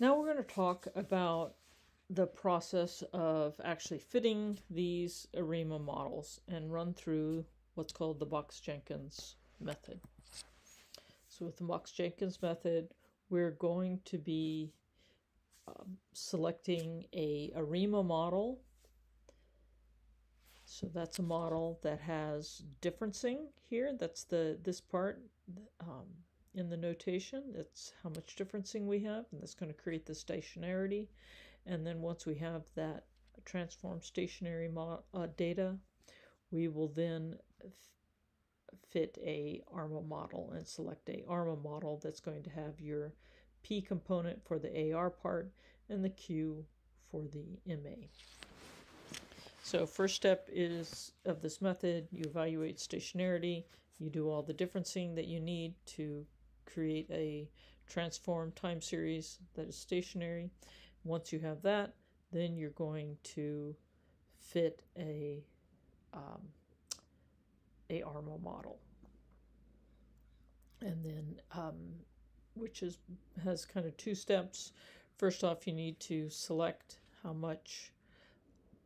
Now we're going to talk about the process of actually fitting these ARIMA models and run through what's called the Box-Jenkins method. So with the Box-Jenkins method, we're going to be um, selecting a ARIMA model. So that's a model that has differencing here. That's the this part. Um, in the notation. That's how much differencing we have, and that's going to create the stationarity. And then once we have that transform stationary uh, data, we will then fit a ARMA model and select a ARMA model that's going to have your P component for the AR part and the Q for the MA. So first step is of this method, you evaluate stationarity, you do all the differencing that you need to create a transform time series that is stationary. Once you have that, then you're going to fit a um, a ARMA model. And then, um, which is has kind of two steps. First off, you need to select how much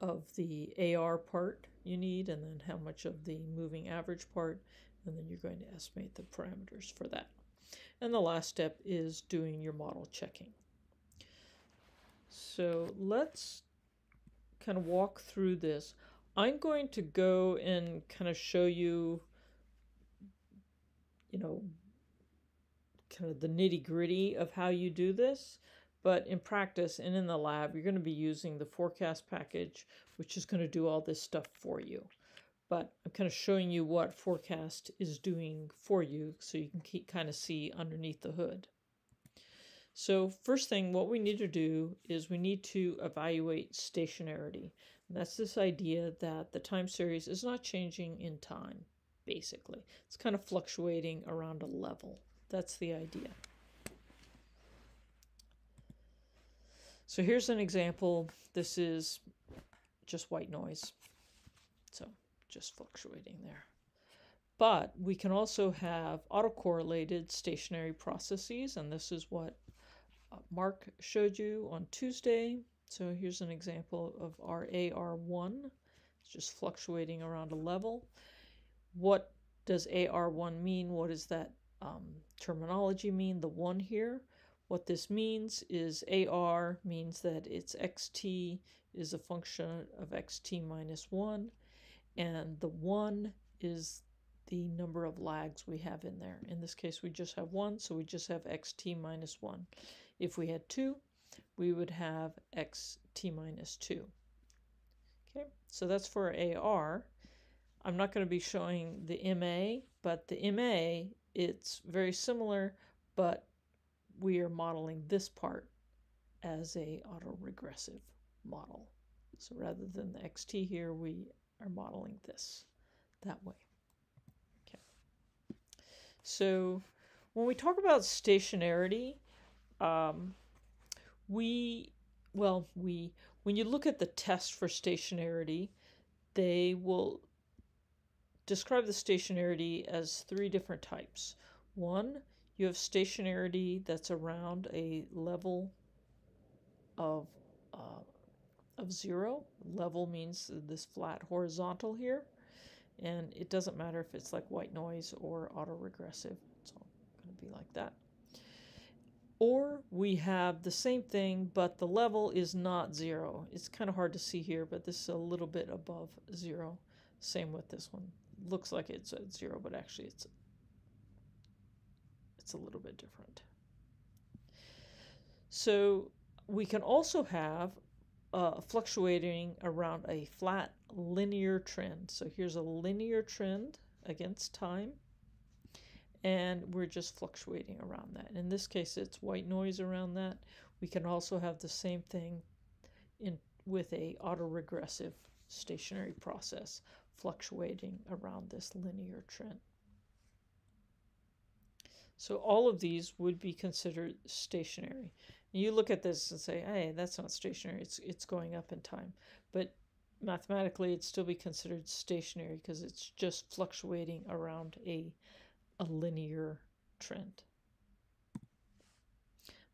of the AR part you need, and then how much of the moving average part, and then you're going to estimate the parameters for that. And the last step is doing your model checking. So let's kind of walk through this. I'm going to go and kind of show you, you know, kind of the nitty gritty of how you do this. But in practice and in the lab, you're going to be using the forecast package, which is going to do all this stuff for you but I'm kind of showing you what forecast is doing for you so you can keep, kind of see underneath the hood. So first thing, what we need to do is we need to evaluate stationarity. And that's this idea that the time series is not changing in time, basically. It's kind of fluctuating around a level. That's the idea. So here's an example. This is just white noise. So just fluctuating there. But we can also have autocorrelated stationary processes, and this is what uh, Mark showed you on Tuesday. So here's an example of our AR1. It's just fluctuating around a level. What does AR1 mean? What does that um, terminology mean? The one here. What this means is AR means that its xt is a function of xt minus 1 and the 1 is the number of lags we have in there. In this case, we just have 1, so we just have xt minus 1. If we had 2, we would have xt minus 2. Okay, so that's for AR. I'm not going to be showing the MA, but the MA, it's very similar, but we are modeling this part as a autoregressive model. So rather than the xt here, we are modeling this that way. Okay. So when we talk about stationarity, um, we, well, we, when you look at the test for stationarity, they will describe the stationarity as three different types. One, you have stationarity that's around a level of uh, of zero. Level means this flat horizontal here. And it doesn't matter if it's like white noise or autoregressive. It's all going to be like that. Or we have the same thing, but the level is not zero. It's kind of hard to see here, but this is a little bit above zero. Same with this one. Looks like it's at zero, but actually it's it's a little bit different. So we can also have uh, fluctuating around a flat linear trend. So here's a linear trend against time, and we're just fluctuating around that. In this case, it's white noise around that. We can also have the same thing in with a autoregressive stationary process fluctuating around this linear trend. So all of these would be considered stationary. You look at this and say, hey, that's not stationary. It's, it's going up in time. But mathematically, it'd still be considered stationary because it's just fluctuating around a, a linear trend.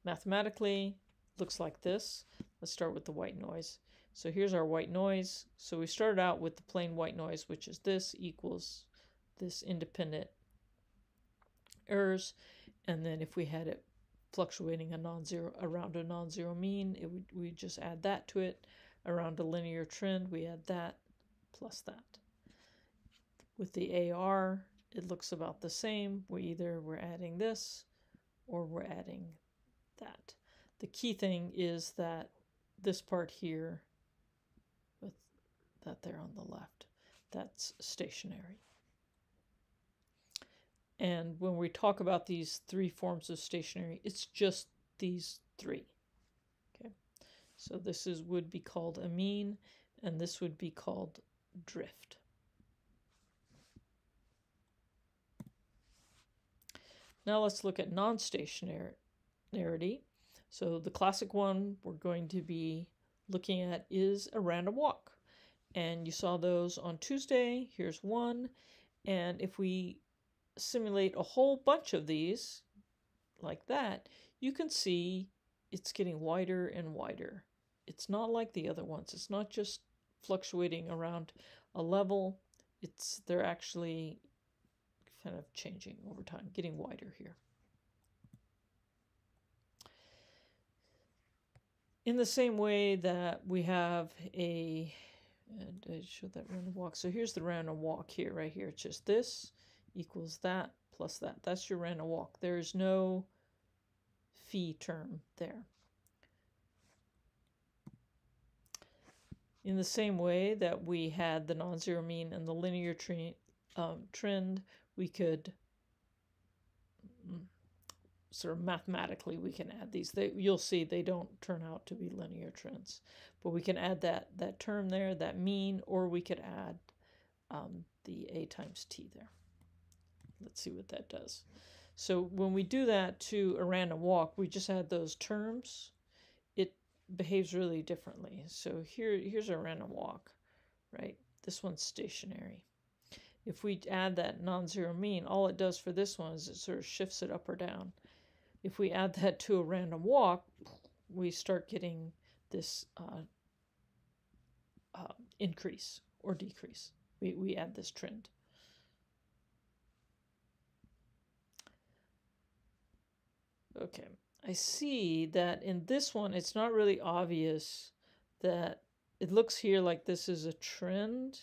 Mathematically, looks like this. Let's start with the white noise. So here's our white noise. So we started out with the plain white noise, which is this equals this independent errors. And then if we had it fluctuating a non-zero around a non-zero mean, it would we just add that to it. Around a linear trend, we add that plus that. With the AR, it looks about the same. We either we're adding this or we're adding that. The key thing is that this part here with that there on the left, that's stationary. And when we talk about these three forms of stationary, it's just these three. Okay, so this is would be called a mean, and this would be called drift. Now let's look at non-stationarity. So the classic one we're going to be looking at is a random walk. And you saw those on Tuesday. Here's one. And if we simulate a whole bunch of these like that, you can see it's getting wider and wider. It's not like the other ones. It's not just fluctuating around a level. It's they're actually kind of changing over time, getting wider here. In the same way that we have a, and I showed that random walk. So here's the random walk here, right here. It's just this equals that plus that. That's your random walk. There's no phi term there. In the same way that we had the non-zero mean and the linear um, trend, we could mm, sort of mathematically we can add these. They, you'll see they don't turn out to be linear trends, but we can add that that term there, that mean, or we could add um, the a times t there. Let's see what that does. So when we do that to a random walk, we just add those terms. It behaves really differently. So here, here's a random walk, right? This one's stationary if we add that non-zero mean, all it does for this one is it sort of shifts it up or down. If we add that to a random walk, we start getting this uh, uh, increase or decrease. We, we add this trend. Okay, I see that in this one, it's not really obvious that it looks here like this is a trend,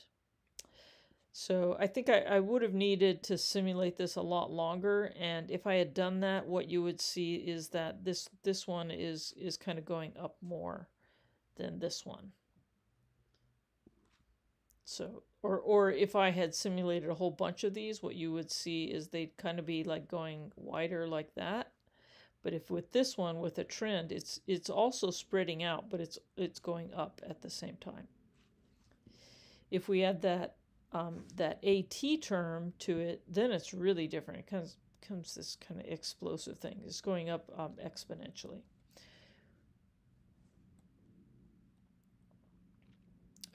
so I think I, I would have needed to simulate this a lot longer. And if I had done that, what you would see is that this this one is is kind of going up more than this one. So or or if I had simulated a whole bunch of these, what you would see is they'd kind of be like going wider like that. But if with this one with a trend, it's it's also spreading out, but it's it's going up at the same time. If we add that um, that AT term to it, then it's really different. It comes comes this kind of explosive thing. It's going up um, exponentially.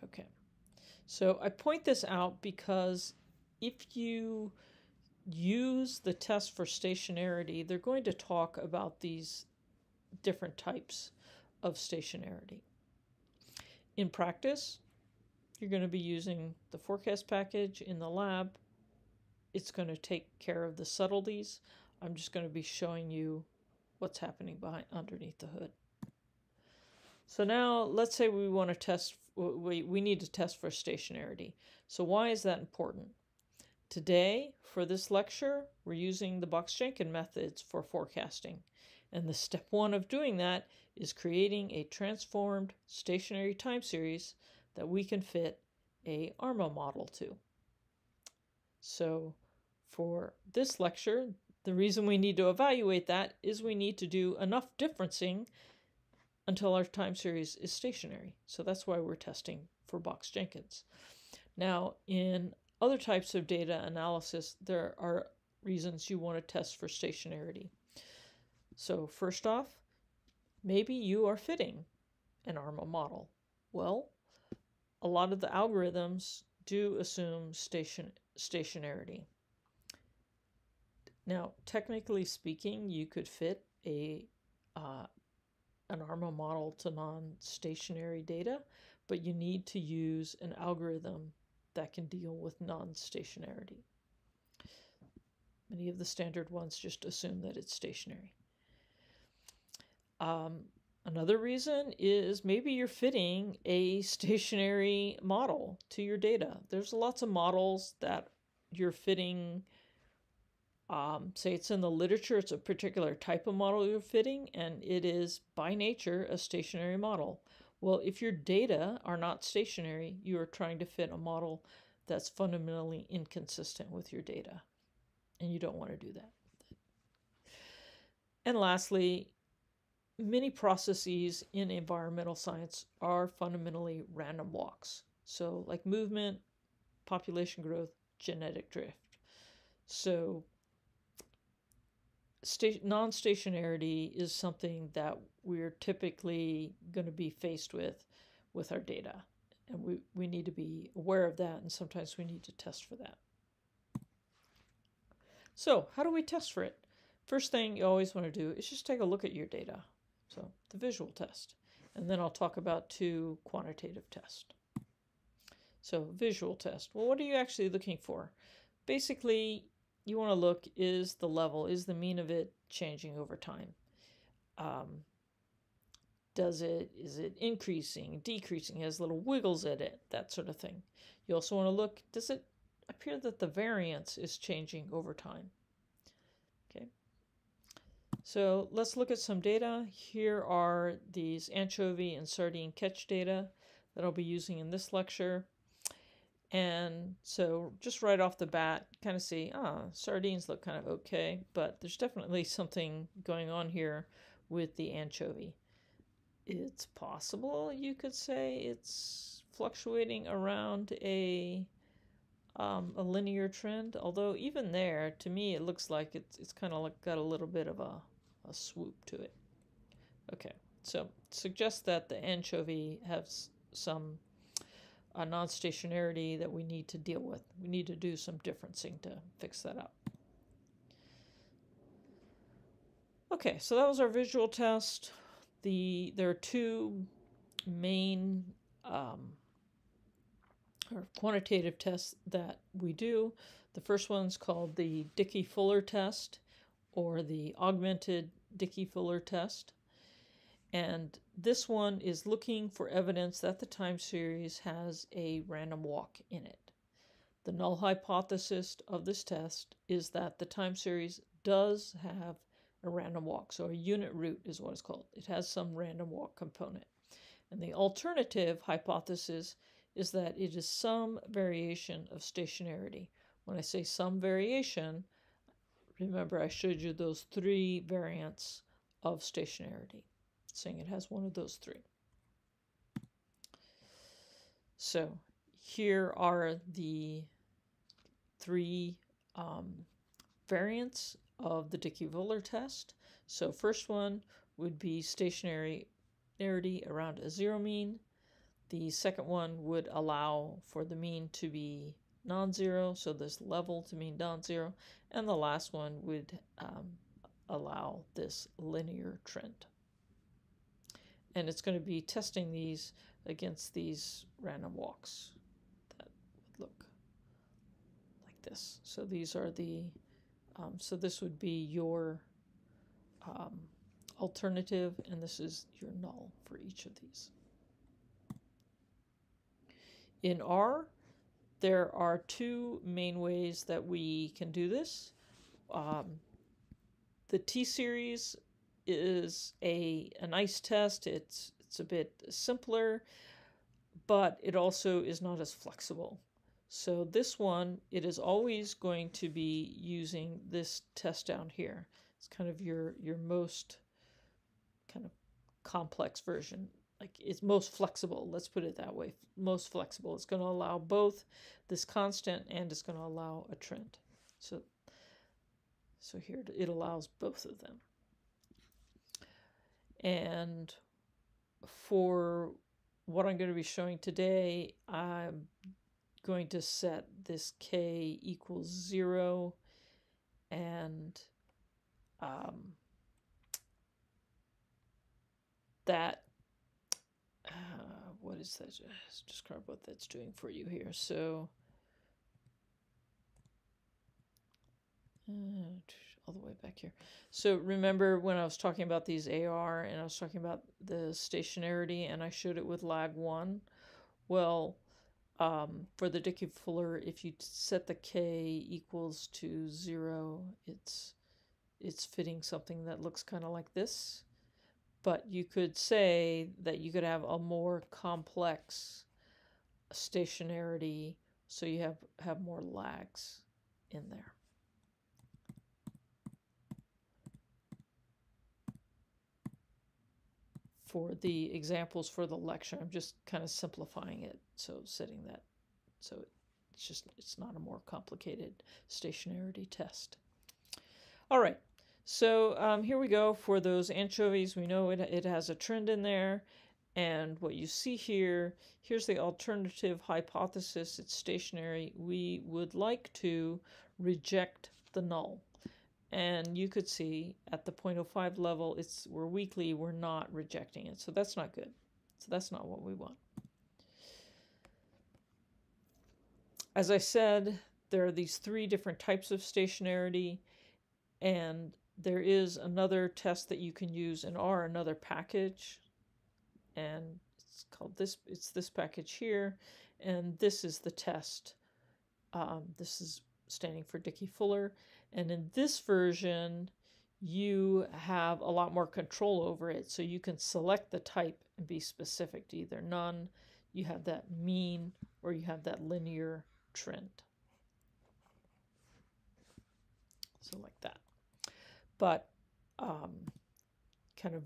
Okay, so I point this out because if you use the test for stationarity, they're going to talk about these different types of stationarity. In practice, you're going to be using the forecast package in the lab. It's going to take care of the subtleties. I'm just going to be showing you what's happening behind underneath the hood. So now let's say we want to test, we, we need to test for stationarity. So why is that important? Today, for this lecture, we're using the Box-Jenkin methods for forecasting. And the step one of doing that is creating a transformed stationary time series that we can fit a ARMA model to. So for this lecture, the reason we need to evaluate that is we need to do enough differencing until our time series is stationary. So that's why we're testing for Box-Jenkins. Now, in other types of data analysis, there are reasons you want to test for stationarity. So first off, maybe you are fitting an ARMA model. Well, a lot of the algorithms do assume station stationarity. Now, technically speaking, you could fit a uh, an ARMA model to non stationary data, but you need to use an algorithm that can deal with non stationarity. Many of the standard ones just assume that it's stationary. Um, another reason is maybe you're fitting a stationary model to your data. There's lots of models that you're fitting. Um, say it's in the literature, it's a particular type of model you're fitting, and it is by nature a stationary model. Well, if your data are not stationary, you are trying to fit a model that's fundamentally inconsistent with your data and you don't want to do that. And lastly, many processes in environmental science are fundamentally random walks. So, like movement, population growth, genetic drift. So, non stationarity is something that we're typically going to be faced with with our data. And we, we need to be aware of that, and sometimes we need to test for that. So, how do we test for it? First thing you always want to do is just take a look at your data. So, the visual test. And then I'll talk about two quantitative tests. So, visual test. Well, what are you actually looking for? Basically, you want to look is the level, is the mean of it changing over time? Um, does it is it increasing, decreasing, has little wiggles at it, that sort of thing. You also want to look, does it appear that the variance is changing over time. Okay, so let's look at some data. Here are these anchovy and sardine catch data that I'll be using in this lecture. And so just right off the bat, kind of see, ah, sardines look kind of okay, but there's definitely something going on here with the anchovy. It's possible you could say it's fluctuating around a um, a linear trend. Although even there, to me, it looks like it's it's kind of like got a little bit of a, a swoop to it. Okay, so suggests that the anchovy has some uh, non-stationarity that we need to deal with. We need to do some differencing to fix that up. Okay, so that was our visual test. The there are two main um, or quantitative tests that we do. The first one's called the Dickey Fuller test or the augmented Dickey Fuller test. And this one is looking for evidence that the time series has a random walk in it. The null hypothesis of this test is that the time series does have a random walk. So a unit root is what it's called. It has some random walk component. And the alternative hypothesis is that it is some variation of stationarity. When I say some variation, remember I showed you those three variants of stationarity, saying it has one of those three. So here are the three um, variants of the Dickey-Fuller test. So first one would be stationary stationarity around a zero mean. The second one would allow for the mean to be non-zero, so this level to mean non-zero, and the last one would um, allow this linear trend. And it's going to be testing these against these random walks that would look like this. So these are the, um, so this would be your um, alternative, and this is your null for each of these. In R, there are two main ways that we can do this. Um, the tseries is a, a nice test. It's it's a bit simpler, but it also is not as flexible. So this one, it is always going to be using this test down here. It's kind of your your most kind of complex version like it's most flexible let's put it that way most flexible it's going to allow both this constant and it's going to allow a trend so so here it allows both of them and for what I'm going to be showing today I'm going to set this k equals zero and um, that uh, what is that? Describe what that's doing for you here. So uh, all the way back here. So remember when I was talking about these AR and I was talking about the stationarity and I showed it with lag one? Well, um, for the Dickey-Fuller, if you set the K equals to zero, it's it's fitting something that looks kind of like this. But you could say that you could have a more complex stationarity, so you have, have more lags in there. For the examples for the lecture, I'm just kind of simplifying it, so setting that, so it's just, it's not a more complicated stationarity test. All right, so um, here we go for those anchovies. We know it, it has a trend in there. And what you see here, here's the alternative hypothesis. It's stationary. We would like to reject the null. And you could see at the 0.05 level, it's we're weakly, we're not rejecting it. So that's not good. So that's not what we want. As I said, there are these three different types of stationarity. And there is another test that you can use in R, another package, and it's called this, it's this package here, and this is the test. Um, this is standing for Dickey-Fuller, and in this version, you have a lot more control over it, so you can select the type and be specific to either none, you have that mean, or you have that linear trend. So like that but um, kind of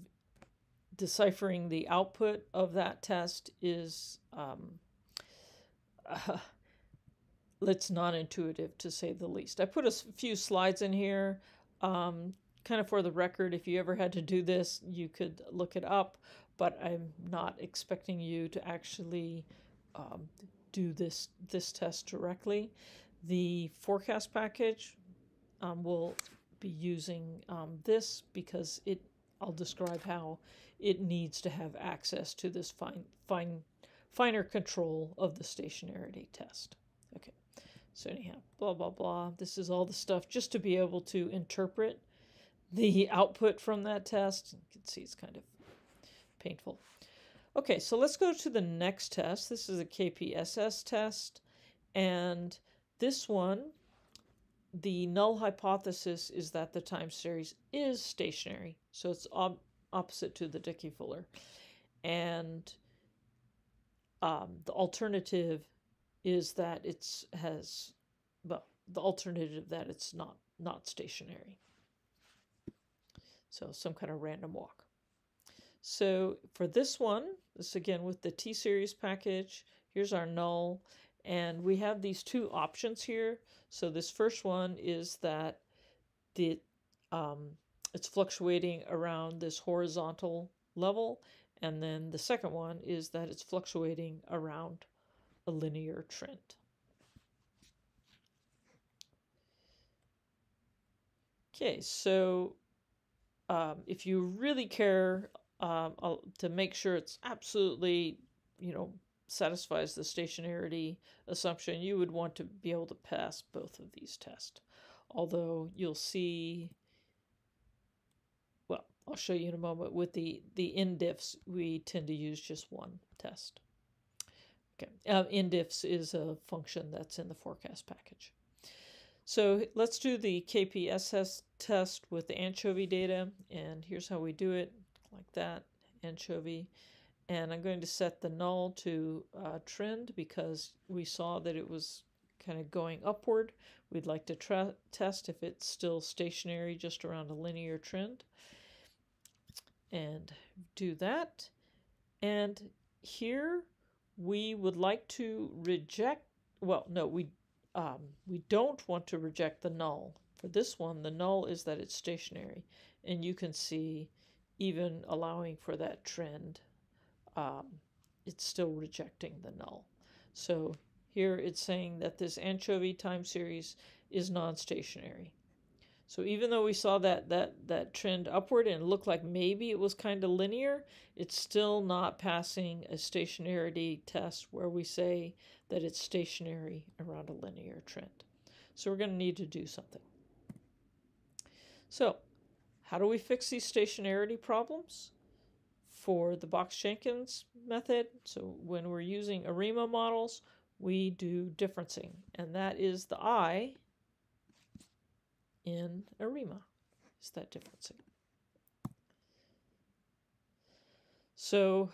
deciphering the output of that test is um, uh, it's not intuitive to say the least. I put a few slides in here, um, kind of for the record. If you ever had to do this, you could look it up, but I'm not expecting you to actually um, do this this test directly. The forecast package um, will be using um, this because it I'll describe how it needs to have access to this fine fine finer control of the stationarity test. So anyhow, blah blah blah. This is all the stuff just to be able to interpret the output from that test. You can see it's kind of painful. Okay, so let's go to the next test. This is a KPSS test, and this one the null hypothesis is that the time series is stationary. So it's op opposite to the Dickey-Fuller. And um, the alternative is that it's has, well, the alternative that it's not, not stationary. So some kind of random walk. So for this one, this again with the tseries package, here's our null. And we have these two options here. So this first one is that the um, it's fluctuating around this horizontal level. And then the second one is that it's fluctuating around a linear trend. Okay, so um, if you really care um, to make sure it's absolutely, you know, satisfies the stationarity assumption, you would want to be able to pass both of these tests. Although you'll see, well, I'll show you in a moment, with the, the ndiffs, we tend to use just one test. Okay, uh, ndiffs is a function that's in the forecast package. So let's do the KPSS test with the anchovy data, and here's how we do it, like that, anchovy and I'm going to set the null to uh, trend because we saw that it was kind of going upward. We'd like to test if it's still stationary just around a linear trend and do that. And here we would like to reject, well, no, we, um, we don't want to reject the null. For this one, the null is that it's stationary. And you can see even allowing for that trend um, it's still rejecting the null. So here it's saying that this anchovy time series is non-stationary. So even though we saw that that that trend upward and looked like maybe it was kind of linear, it's still not passing a stationarity test where we say that it's stationary around a linear trend. So we're going to need to do something. So how do we fix these stationarity problems? For the Box-Jenkins method, so when we're using ARIMA models, we do differencing, and that is the I in ARIMA, is that differencing. So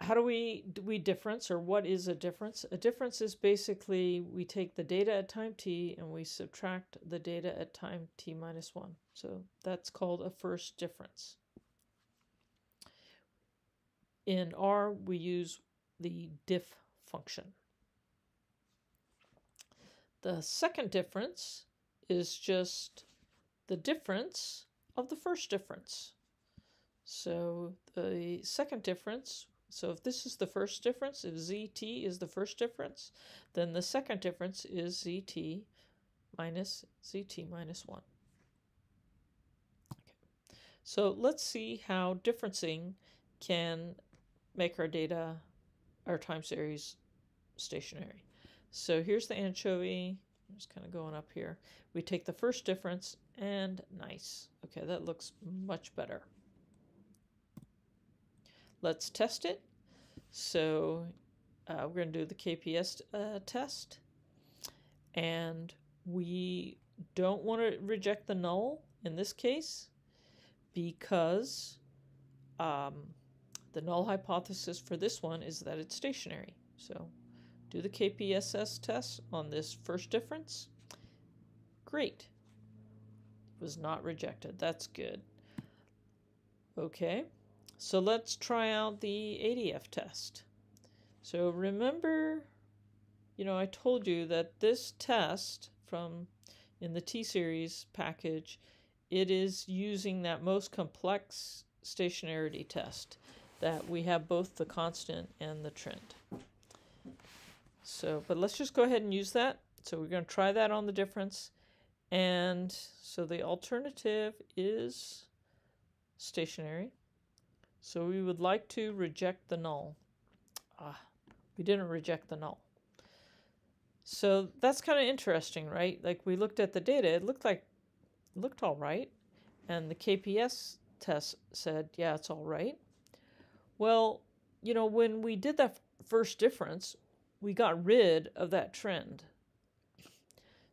how do we do we difference or what is a difference? A difference is basically we take the data at time t and we subtract the data at time t minus 1. So that's called a first difference. In R, we use the diff function. The second difference is just the difference of the first difference. So the second difference, so if this is the first difference, if zt is the first difference, then the second difference is zt minus zt minus 1. Okay. So let's see how differencing can make our data, our time series stationary. So here's the anchovy. Just kind of going up here. We take the first difference and nice. Okay, that looks much better. Let's test it. So uh, we're going to do the KPS uh, test. And we don't want to reject the null in this case because um, the null hypothesis for this one is that it's stationary. So do the KPSS test on this first difference. Great. Was not rejected. That's good. Okay, so let's try out the ADF test. So remember, you know, I told you that this test from in the tseries package, it is using that most complex stationarity test that we have both the constant and the trend. So, but let's just go ahead and use that. So we're going to try that on the difference. And so the alternative is stationary. So we would like to reject the null. Ah, we didn't reject the null. So that's kind of interesting, right? Like we looked at the data, it looked like it looked all right. And the KPS test said, yeah, it's all right. Well, you know, when we did that first difference, we got rid of that trend.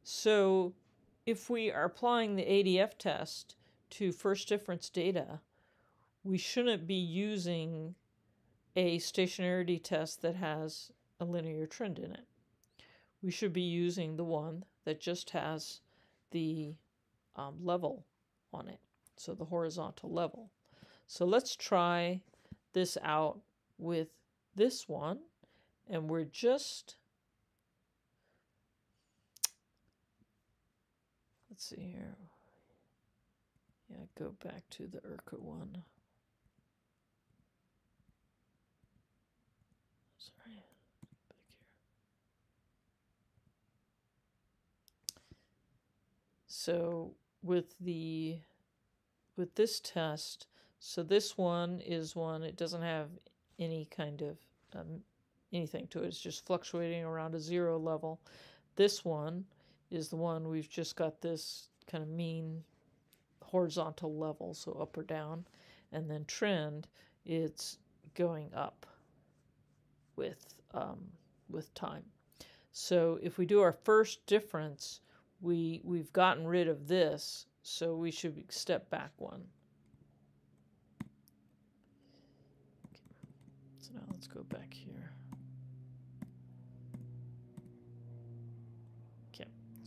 So if we are applying the ADF test to first difference data, we shouldn't be using a stationarity test that has a linear trend in it. We should be using the one that just has the um, level on it, so the horizontal level. So let's try this out with this one and we're just let's see here. Yeah go back to the Urquhart one. Sorry back here. So with the with this test so this one is one it doesn't have any kind of um, anything to it. It's just fluctuating around a zero level. This one is the one we've just got this kind of mean horizontal level, so up or down. And then trend, it's going up with um, with time. So if we do our first difference, we we've gotten rid of this, so we should step back one. So now let's go back here.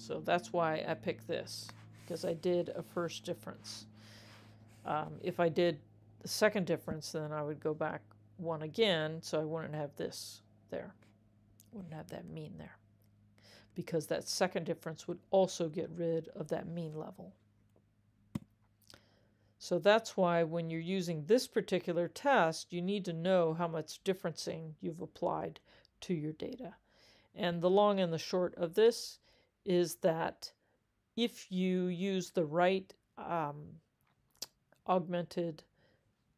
So that's why I picked this, because I did a first difference. Um, if I did the second difference, then I would go back one again, so I wouldn't have this there. Wouldn't have that mean there. Because that second difference would also get rid of that mean level. So that's why when you're using this particular test, you need to know how much differencing you've applied to your data. And the long and the short of this is that if you use the right um, augmented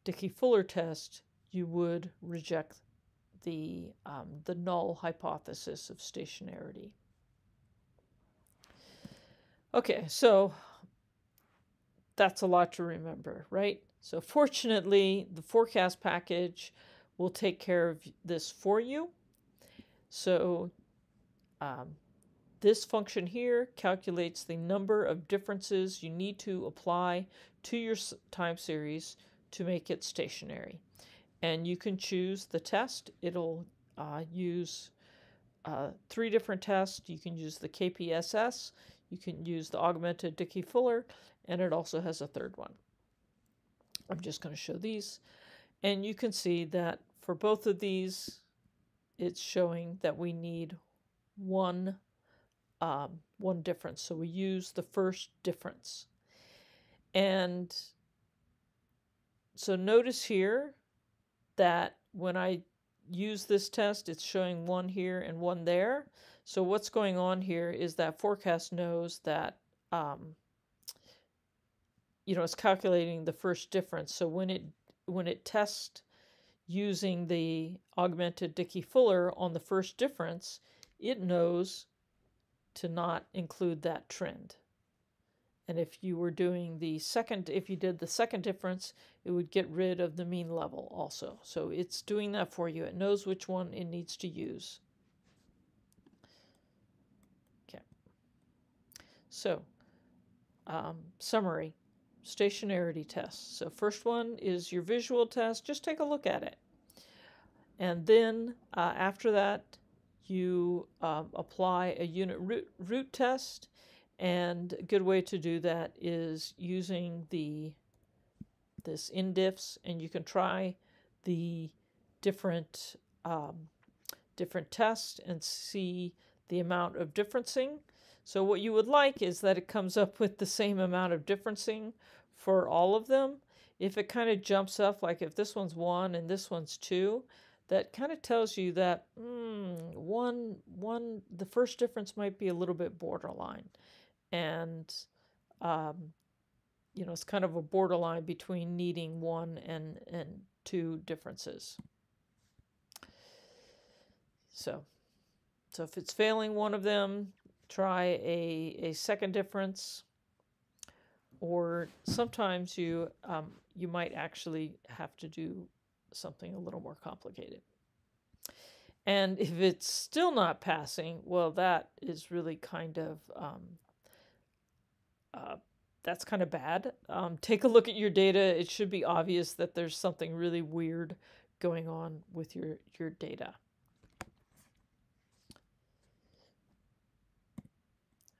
Dickey-Fuller test, you would reject the, um, the null hypothesis of stationarity. Okay, so that's a lot to remember, right? So fortunately, the forecast package will take care of this for you. So um, this function here calculates the number of differences you need to apply to your time series to make it stationary. And you can choose the test. It'll uh, use uh, three different tests. You can use the KPSS, you can use the augmented Dickey-Fuller, and it also has a third one. I'm just going to show these. And you can see that for both of these, it's showing that we need one, um, one difference. So we use the first difference. And so notice here that when I use this test, it's showing one here and one there. So what's going on here is that forecast knows that, um, you know, it's calculating the first difference. So when it when it tests using the augmented Dickey-Fuller on the first difference, it knows to not include that trend. And if you were doing the second, if you did the second difference, it would get rid of the mean level also. So it's doing that for you. It knows which one it needs to use. Okay. So, um, summary, stationarity tests. So first one is your visual test. Just take a look at it. And then uh, after that, you um, apply a unit root, root test. And a good way to do that is using the this ndiffs, and you can try the different um, different tests and see the amount of differencing. So what you would like is that it comes up with the same amount of differencing for all of them. If it kind of jumps up, like if this one's 1 and this one's 2, that kind of tells you that mm, one, one, the first difference might be a little bit borderline. And, um, you know, it's kind of a borderline between needing one and, and two differences. So, so if it's failing one of them, try a, a second difference or sometimes you um, you might actually have to do something a little more complicated. And if it's still not passing, well, that is really kind of um, uh, that's kind of bad. Um, take a look at your data. It should be obvious that there's something really weird going on with your your data.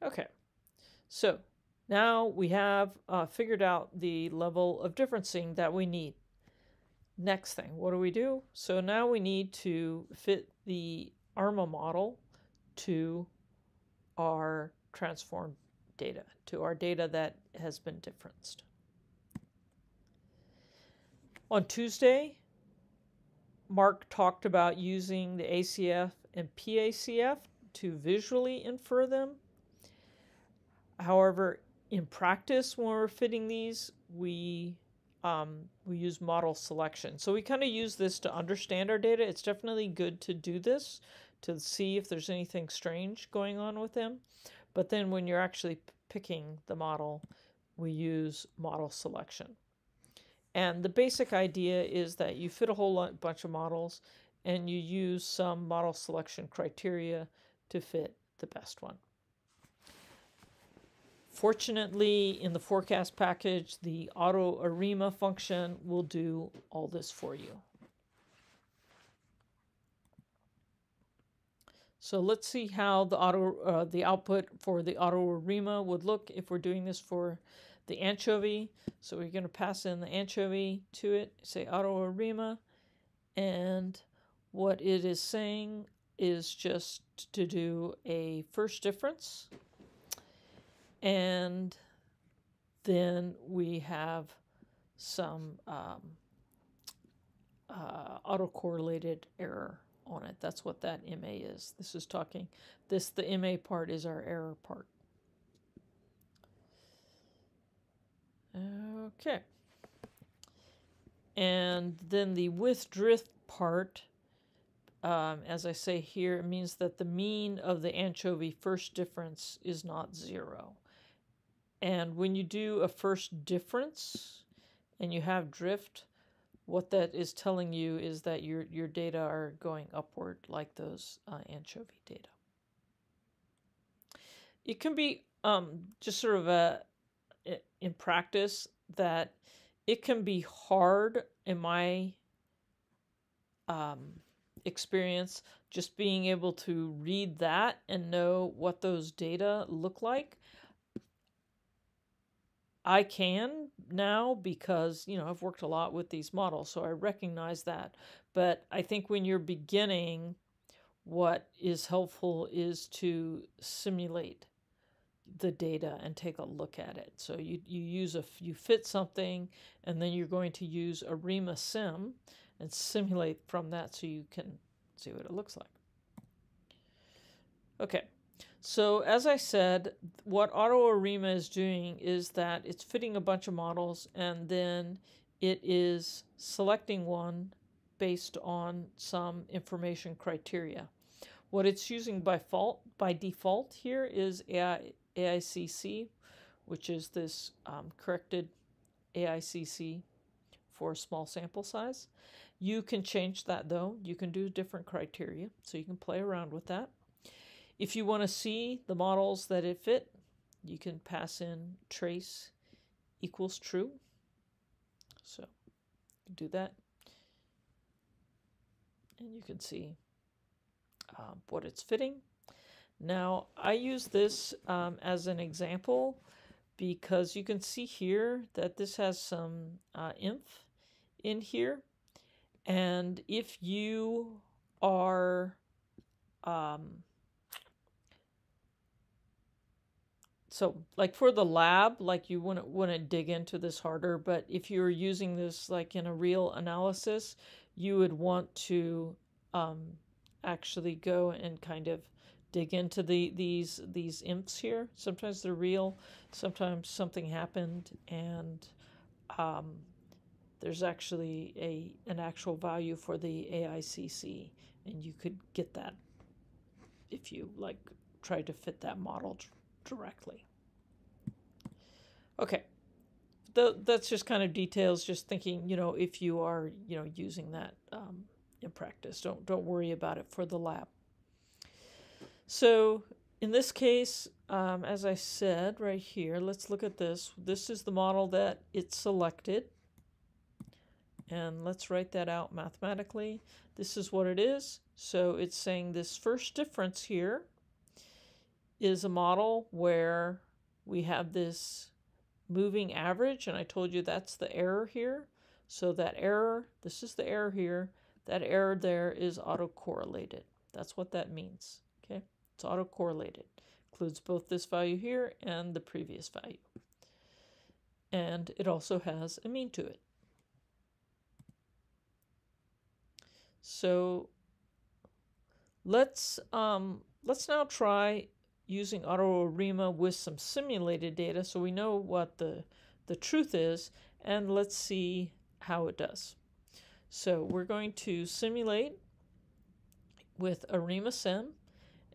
Okay, so now we have uh, figured out the level of differencing that we need. Next thing, what do we do? So now we need to fit the ARMA model to our transformed data, to our data that has been differenced. On Tuesday, Mark talked about using the ACF and PACF to visually infer them However, in practice, when we're fitting these, we um, we use model selection. So we kind of use this to understand our data. It's definitely good to do this to see if there's anything strange going on with them. But then when you're actually picking the model, we use model selection. And the basic idea is that you fit a whole bunch of models and you use some model selection criteria to fit the best one. Fortunately, in the forecast package, the auto ARIMA function will do all this for you. So let's see how the auto uh, the output for the auto ARIMA would look if we're doing this for the anchovy. So we're going to pass in the anchovy to it, say auto ARIMA, and what it is saying is just to do a first difference and then we have some um, uh, autocorrelated error on it. That's what that MA is. This is talking, this, the MA part is our error part. Okay. And then the with drift part, um, as I say here, it means that the mean of the anchovy first difference is not zero. And when you do a first difference and you have drift, what that is telling you is that your, your data are going upward like those uh, anchovy data. It can be um, just sort of a, in practice that it can be hard in my um, experience just being able to read that and know what those data look like I can now because, you know, I've worked a lot with these models, so I recognize that. But I think when you're beginning, what is helpful is to simulate the data and take a look at it. So you, you use a you fit something and then you're going to use ARIMA sim and simulate from that so you can see what it looks like. Okay, so as I said, what AutoArima is doing is that it's fitting a bunch of models and then it is selecting one based on some information criteria. What it's using by default, by default here is AI, AICC, which is this um, corrected AICC for small sample size. You can change that though. You can do different criteria, so you can play around with that. If you want to see the models that it fit, you can pass in trace equals true. So do that. And you can see um, what it's fitting. Now, I use this um, as an example because you can see here that this has some uh, inf in here. And if you are um, so like for the lab like you wouldn't wouldn't dig into this harder but if you're using this like in a real analysis you would want to um, actually go and kind of dig into the these these infs here sometimes they're real sometimes something happened and um, there's actually a an actual value for the AICC and you could get that if you like try to fit that model directly. Okay, that's just kind of details. Just thinking, you know, if you are, you know, using that um, in practice, don't don't worry about it for the lab. So in this case, um, as I said right here, let's look at this. This is the model that it selected. And let's write that out mathematically. This is what it is. So it's saying this first difference here is a model where we have this moving average, and I told you that's the error here. So that error, this is the error here, that error there is autocorrelated. That's what that means, okay? It's autocorrelated. Includes both this value here and the previous value. And it also has a mean to it. So let's um, let's now try using AutoArima with some simulated data so we know what the, the truth is, and let's see how it does. So we're going to simulate with ARIMA Sim,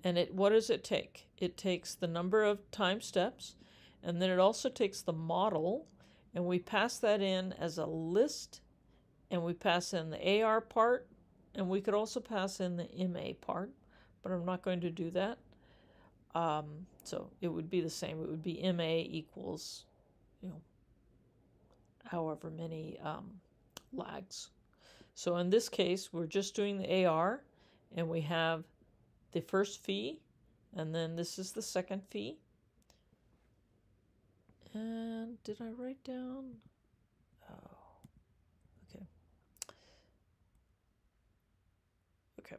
and it what does it take? It takes the number of time steps, and then it also takes the model, and we pass that in as a list, and we pass in the AR part, and we could also pass in the MA part, but I'm not going to do that. Um, so it would be the same. It would be MA equals, you know, however many um, lags. So in this case, we're just doing the AR, and we have the first phi, and then this is the second phi. And did I write down? Oh, okay. Okay.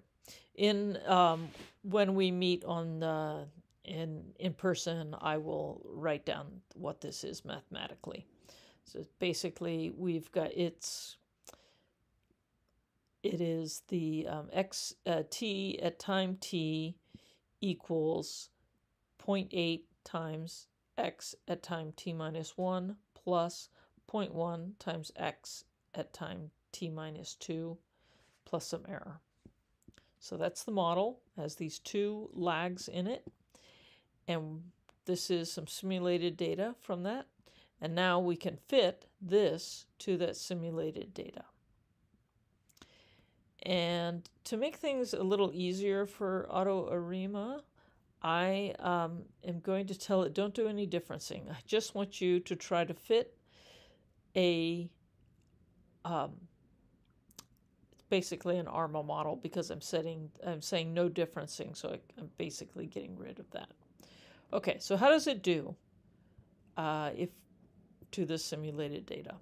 In um, when we meet on the in in person I will write down what this is mathematically. So basically we've got it's it is the um, x uh, t at time t equals 0.8 times x at time t minus 1 plus 0.1 times x at time t minus 2 plus some error. So that's the model, has these two lags in it. And this is some simulated data from that. And now we can fit this to that simulated data. And to make things a little easier for AutoArima, I um, am going to tell it don't do any differencing. I just want you to try to fit a um, basically an ARMA model because I'm setting I'm saying no differencing, so I, am basically getting rid of that. Okay, so how does it do uh, if to the simulated data?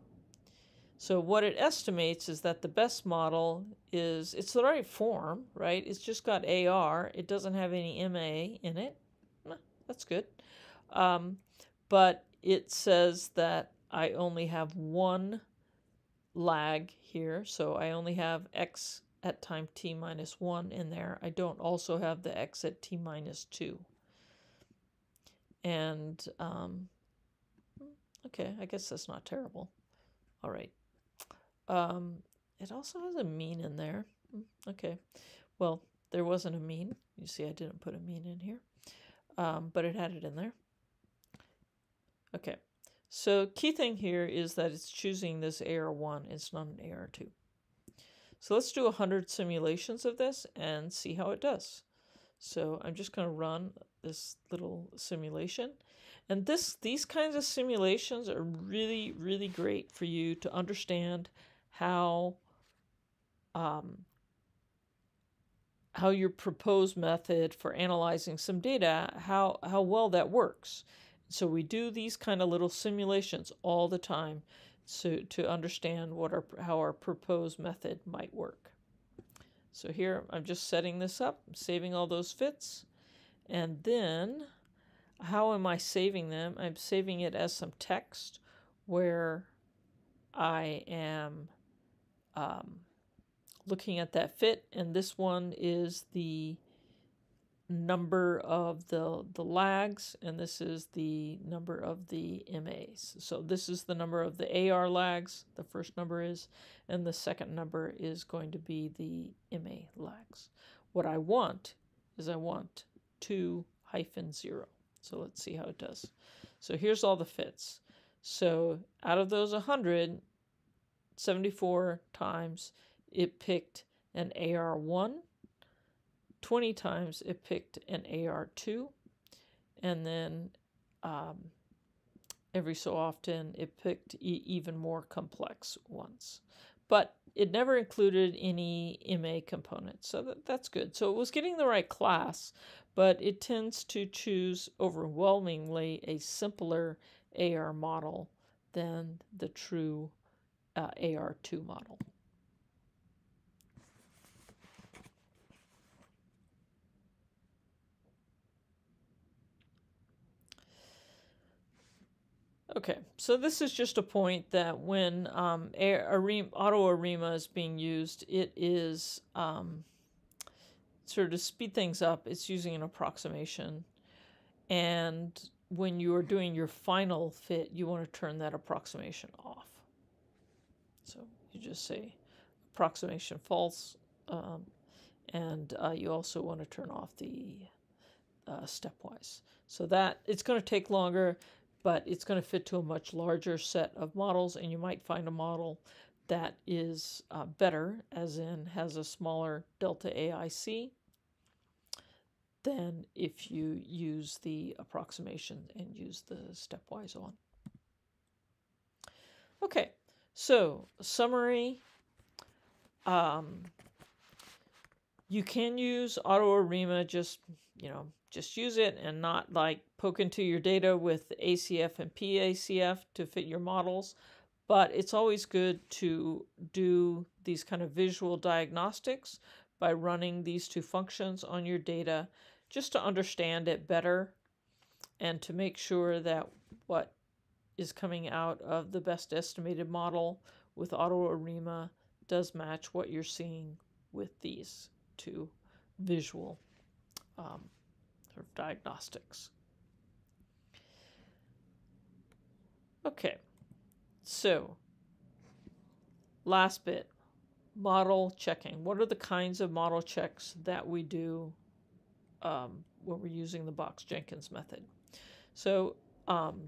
So what it estimates is that the best model is, it's the right form, right? It's just got AR. It doesn't have any MA in it. That's good. Um, but it says that I only have one lag here. So I only have X at time t minus 1 in there. I don't also have the X at t minus 2. And, um, okay, I guess that's not terrible. All right. Um, it also has a mean in there. Hmm, okay. Well, there wasn't a mean. You see, I didn't put a mean in here. Um, but it had it in there. Okay. So key thing here is that it's choosing this AR1. It's not an AR2. So let's do 100 simulations of this and see how it does. So I'm just going to run this little simulation. And this these kinds of simulations are really, really great for you to understand how um, how your proposed method for analyzing some data, how, how well that works. So we do these kind of little simulations all the time so, to understand what our, how our proposed method might work. So here I'm just setting this up, saving all those fits, and then how am I saving them? I'm saving it as some text where I am um, looking at that fit, and this one is the number of the the lags and this is the number of the MAs. So this is the number of the AR lags, the first number is, and the second number is going to be the MA lags. What I want is I want 2 hyphen 0. So let's see how it does. So here's all the fits. So out of those 100, 74 times it picked an AR1, 20 times it picked an AR2, and then um, every so often it picked e even more complex ones. But it never included any MA components, so that, that's good. So it was getting the right class, but it tends to choose overwhelmingly a simpler AR model than the true uh, AR2 model. Okay, so this is just a point that when um, AutoArima is being used, it is um, sort of to speed things up, it's using an approximation. And when you are doing your final fit, you want to turn that approximation off. So you just say approximation false, um, and uh, you also want to turn off the uh, stepwise. So that it's going to take longer, but it's going to fit to a much larger set of models, and you might find a model that is uh, better, as in has a smaller delta AIC, than if you use the approximation and use the stepwise on. Okay, so, summary um, you can use AutoArima, just, you know, just use it and not like poke into your data with ACF and PACF to fit your models. But it's always good to do these kind of visual diagnostics by running these two functions on your data just to understand it better and to make sure that what is coming out of the best estimated model with AutoArima does match what you're seeing with these two visual um, sort of diagnostics. Okay, so, last bit model checking. What are the kinds of model checks that we do um, when we're using the Box Jenkins method? So, um,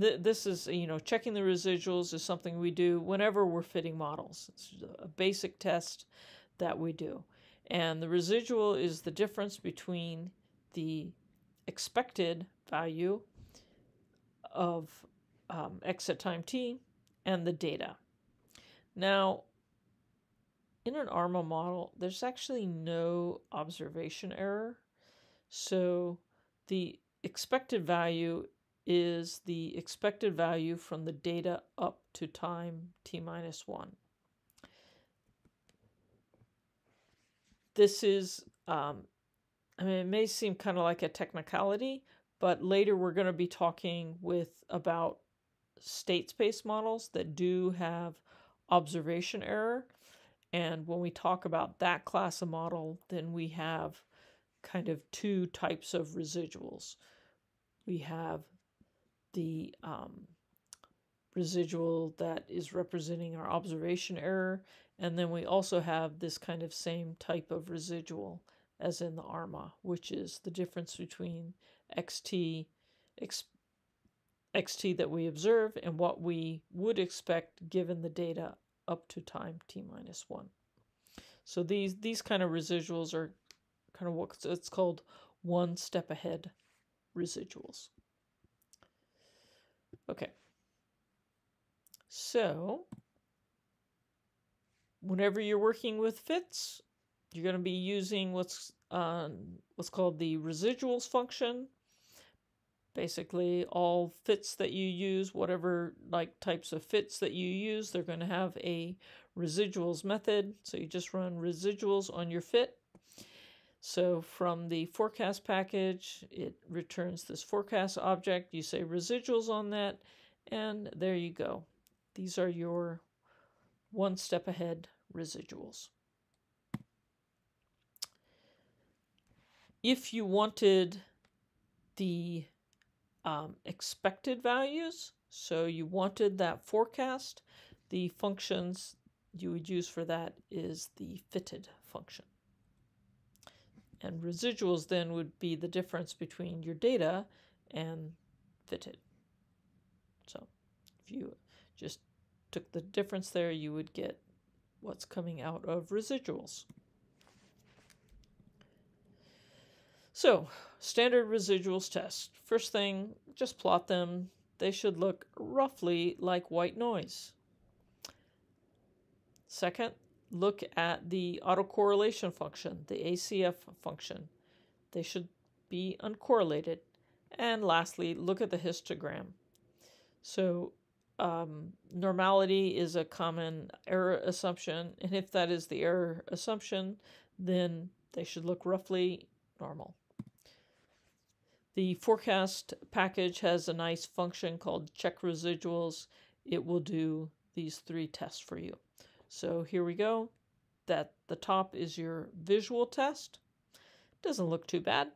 th- this is, you know, checking the residuals is something we do whenever we're fitting models. It's a basic test that we do. And the residual is the difference between the expected value of um, x at time t and the data. Now, in an ARMA model, there's actually no observation error. So the expected value is the expected value from the data up to time t minus 1. This is, um, I mean, it may seem kind of like a technicality, but later we're going to be talking with about state space models that do have observation error. And when we talk about that class of model, then we have kind of two types of residuals. We have the um, residual that is representing our observation error, and then we also have this kind of same type of residual as in the ARMA, which is the difference between xt, xt that we observe and what we would expect given the data up to time t minus 1. So these, these kind of residuals are kind of what it's called one step ahead residuals. Okay. So, whenever you're working with fits, you're going to be using what's um, what's called the residuals function. Basically, all fits that you use, whatever like types of fits that you use, they're going to have a residuals method. So you just run residuals on your fit. So from the forecast package, it returns this forecast object. You say residuals on that, and there you go. These are your one step ahead residuals. If you wanted the um, expected values, so you wanted that forecast, the functions you would use for that is the fitted function. And residuals then would be the difference between your data and fitted. So if you just took the difference there, you would get what's coming out of residuals. So, standard residuals test. First thing, just plot them. They should look roughly like white noise. Second, look at the autocorrelation function, the ACF function. They should be uncorrelated. And lastly, look at the histogram. So um, normality is a common error assumption, and if that is the error assumption, then they should look roughly normal. The forecast package has a nice function called check residuals. It will do these three tests for you. So here we go. That the top is your visual test. Doesn't look too bad.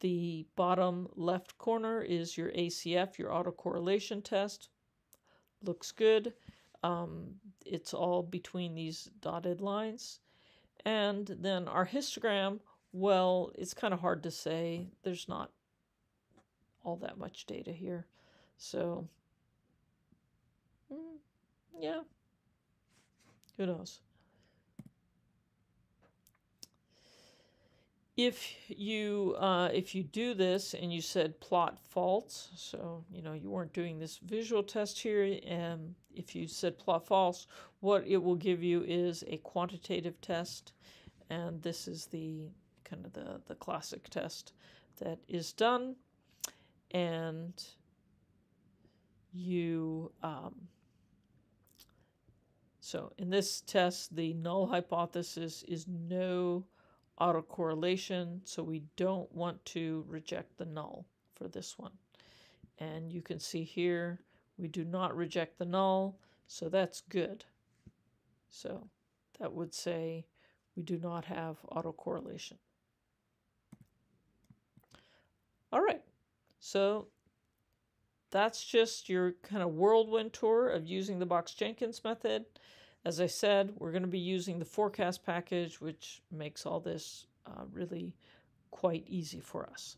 The bottom left corner is your ACF, your autocorrelation test. Looks good. Um, it's all between these dotted lines. And then our histogram, well, it's kind of hard to say. There's not all that much data here. So, mm, yeah, who knows? if you uh, if you do this and you said plot false, so you know you weren't doing this visual test here, and if you said plot false, what it will give you is a quantitative test, and this is the kind of the the classic test that is done, and you um, so in this test the null hypothesis is no autocorrelation, so we don't want to reject the null for this one. And you can see here, we do not reject the null, so that's good. So that would say we do not have autocorrelation. All right, so that's just your kind of whirlwind tour of using the Box Jenkins method. As I said, we're going to be using the forecast package, which makes all this uh, really quite easy for us.